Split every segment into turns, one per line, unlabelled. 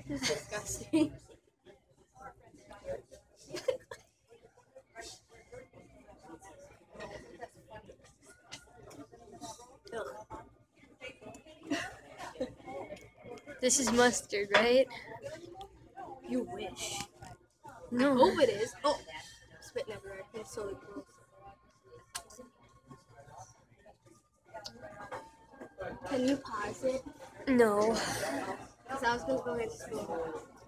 face is disgusting.
This is mustard, right?
you wish.
No.
Hope it is. Oh, spitting everywhere. It's so gross. Can you pause it?
No.
Because I was gonna go get a spoon.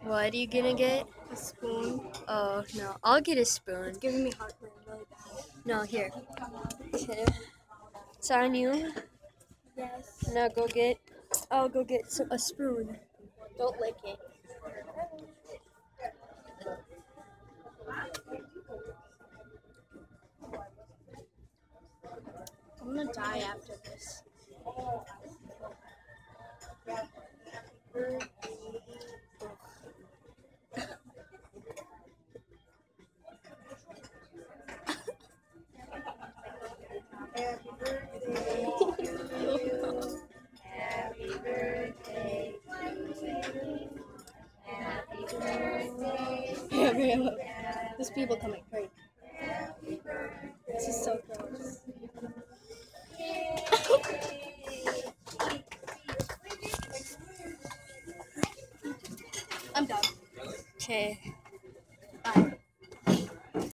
What are you gonna get?
A spoon.
Oh no, I'll get a spoon.
It's giving me heartburn really bad.
No, here. Okay. It's on you.
Yes.
Now go get. I'll go get some, a spoon.
Don't lick it. I'm gonna die after this. There's people coming. Hurry. This is so gross. I'm done.
Okay. Bye.